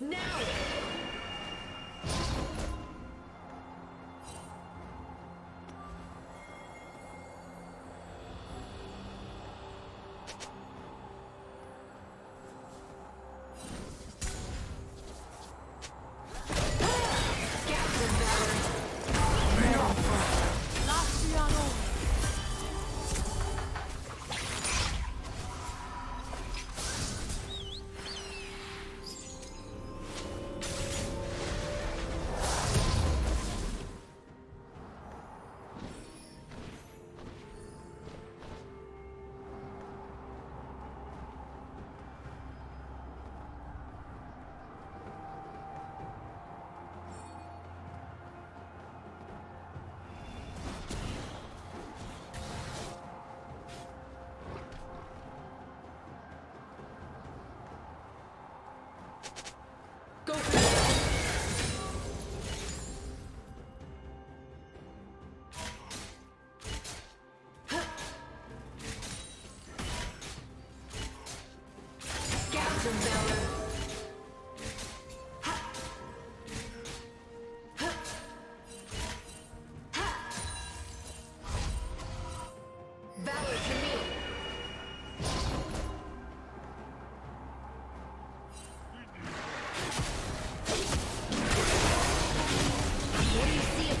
Now!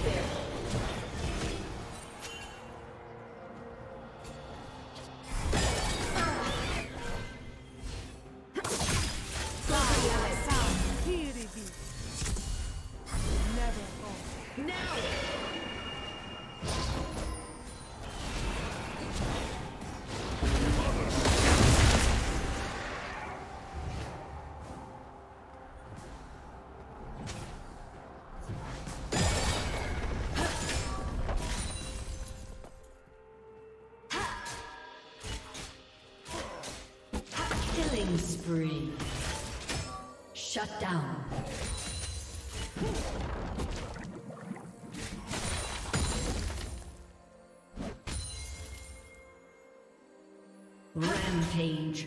Spree. Shut down. Rampage.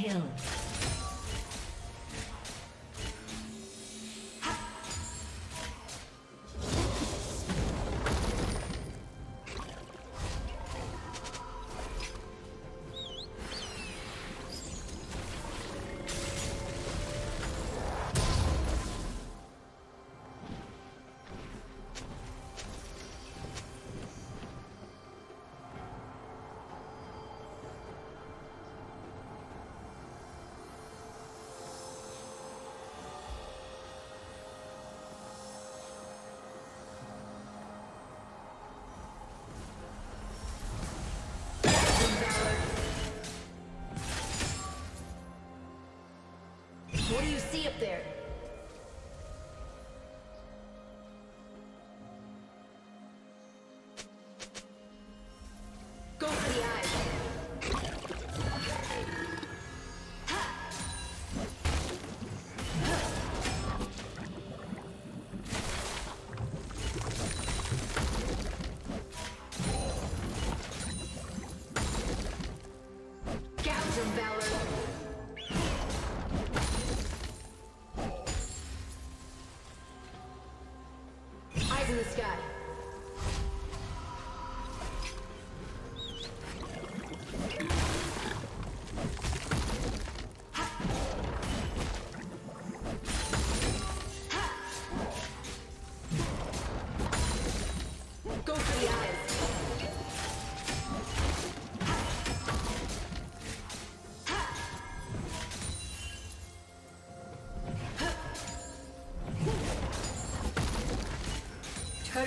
kill. see up there.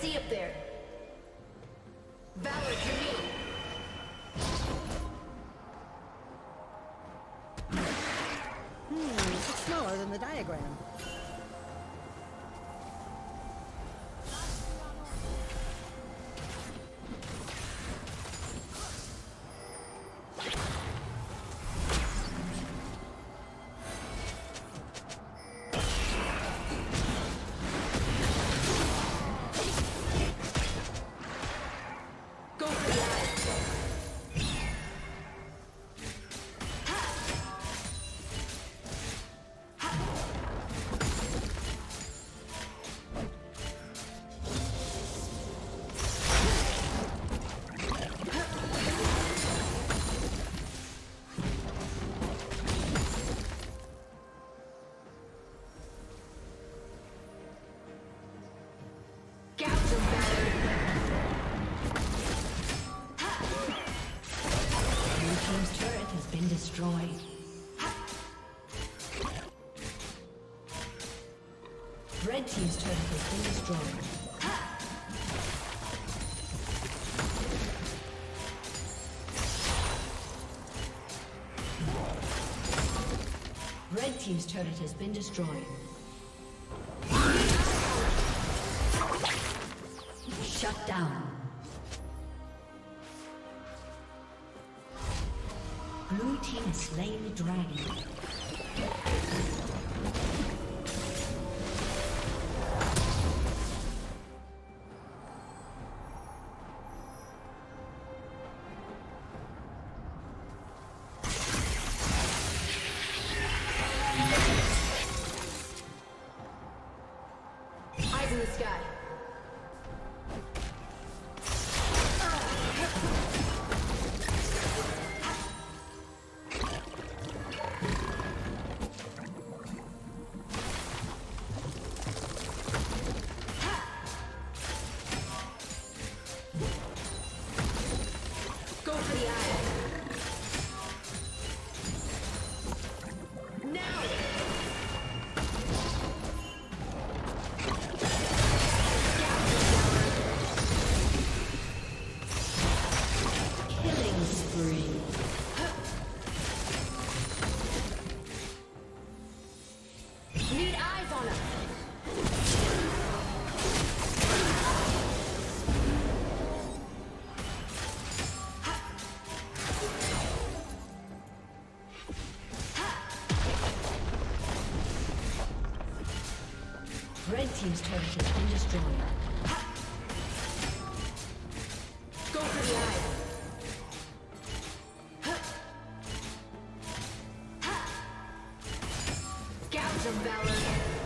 see up there. Red Team's turret has been destroyed. Red Team's turret has been destroyed. Shut down. Blue team has slain the dragon. turret has been destroyed. Go for the eye. Gouge of Valor.